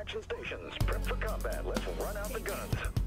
action stations. Prep for combat. Let's run out the guns.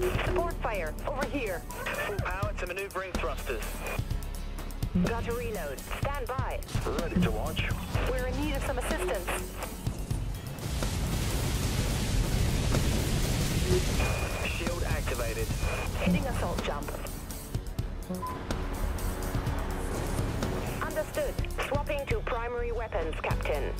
Support fire. Over here. Full power to maneuvering thrusters. Got to reload. Stand by. Ready to launch. We're in need of some assistance. Shield activated. Hitting assault jump. Understood. Swapping to primary weapons, Captain.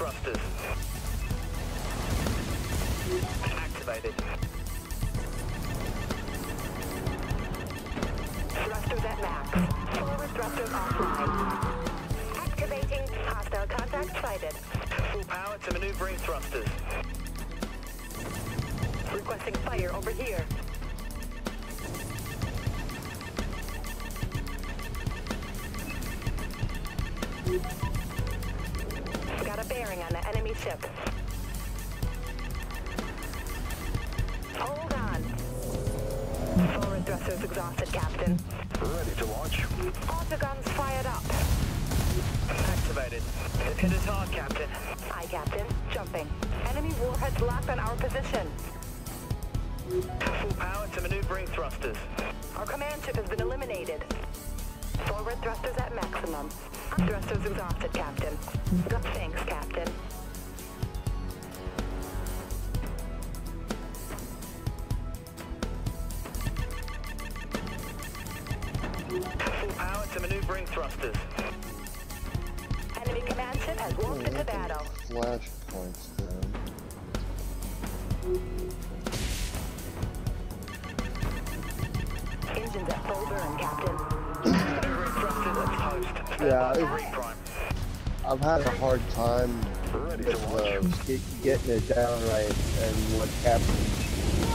Thrusters. Activated. Thrusters at max. Forward thrusters offline. Activating hostile contact sighted. Full power to maneuvering thrusters. Requesting fire over here. Ship. Hold on. Forward thrusters exhausted, Captain. Ready to launch. Autoguns fired up. Activated. Hit us hard, Captain. Aye, Captain. Jumping. Enemy warheads locked on our position. Full power to maneuvering thrusters. Our command ship has been eliminated. Forward thrusters at maximum. Thrusters exhausted, Captain. Good thrusters. Enemy command ship has walked into battle. Flash points down. Engines at full burn, Captain. Maneuvering thrusters at post. Stand Yeah, by for it- reprime. I've had a hard time Ready with uh, get, getting it down right and what happens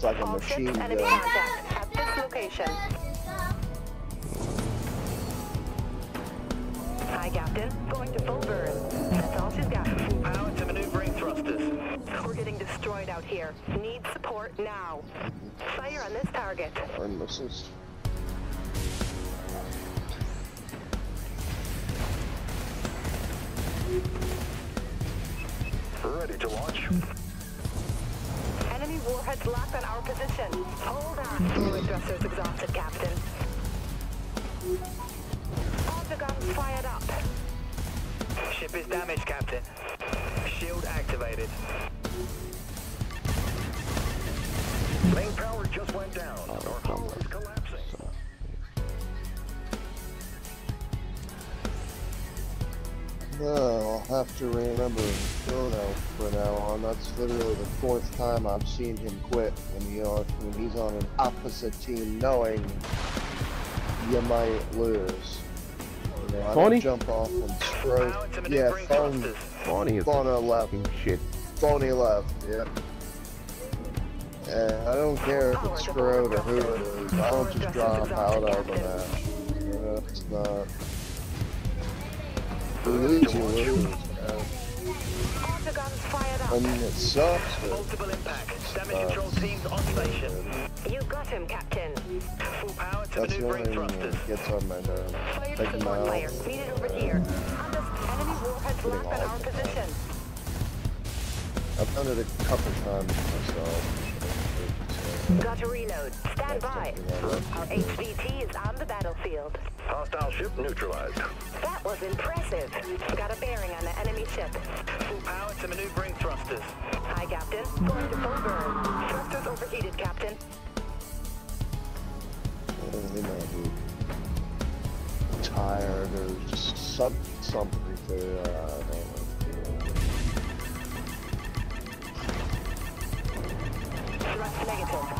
It's like a All machine ships enemy gun. contact at this location. Hi, Captain. Going to full burn. That's all she's got. Full power to maneuvering thrusters. We're getting destroyed out here. Need support now. Fire on this target. Or missiles. Ready to launch. Enemy warheads locked on our position. Hold on. Forward thrusters exhausted, Captain. All the guns fired up. Ship is damaged, Captain. Shield activated. Main power just went down. Our hull is collapsing. No, I'll have to remember Bruno from now on. That's literally the fourth time I've seen him quit when he on when he's on an opposite team, knowing you might lose. You know, I jump off and Full stroke. Yeah, maneuvering phone, thrusters. Bonnie is phone left, shit. phony left. Yeah. And I don't care if it's Scrode or who it is. I don't just drop out of a match. You know, it's not. I mean, it sucks, but Multiple impacts. Damage control teams on station. You got him, Captain. Full power to that's the only maneuvering thrusters. gets on my nerves. Fire them support out. fire. Needed over here. Under enemy warheads locked on our position. I've done it a couple times myself. Got to reload. Stand by. Our HVT is on the battlefield. Hostile ship neutralized. That was impressive. Got a bearing on the enemy ship. Full power to maneuvering thrusters. Hi, Captain. Going to full burn. Thrusters overheated, Captain. You know, be tired or just some, something to, uh, I don't. Thrust negative.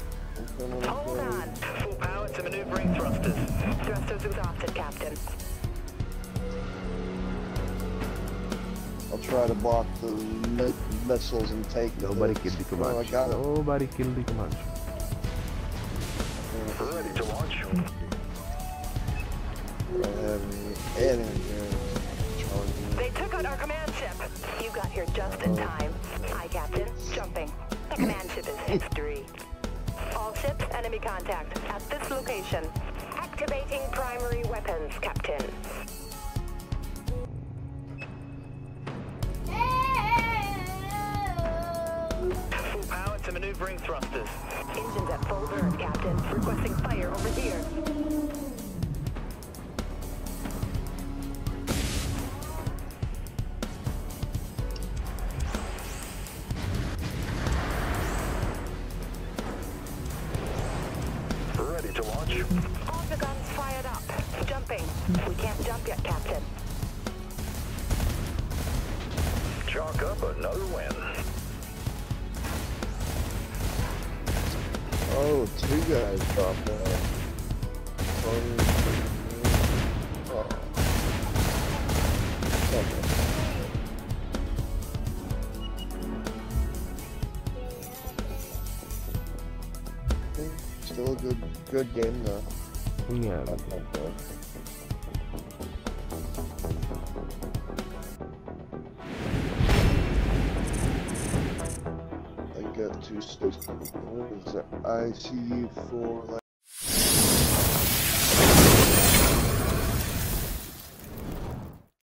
Hold on. Full power to maneuvering thrusters. Thrusters exhausted, Captain. I'll try to block the mi- missiles and take the Nobody hits. killed the Oh, I Comanche. got it. Nobody killed the Comanche. Ready to launch. I have any energy. Charging. They took out our command ship. You got here just in oh. time. Hi, Captain. Jumping. The command ship is history. Ships, enemy contact at this location. Activating primary weapons, Captain. Full power to maneuvering thrusters. Engines at full burn, Captain. Requesting fire over here. We can't jump yet, Captain. Chalk up another win. Oh, two guys dropped out. Still a good, good game though. Yeah. What is that? ICU four